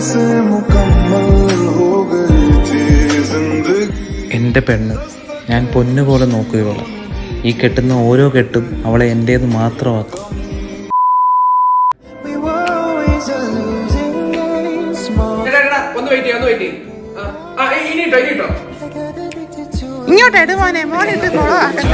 से हो जिंदगी। എന്റെ പെണ്ണ് ഞാൻ പൊന്നുപോലെ നോക്കും ഈ കെട്ടുന്ന ഓരോ കെട്ടും അവളെ എന്റേത് മാത്രമാക്കും. We ഒന്ന് വെയിറ്റ് ഒന്ന് വെയിറ്റ് ഇങ്ങോട്ട് എടു മോനെ ഇട്ട് കൊളമാക്കണ്ട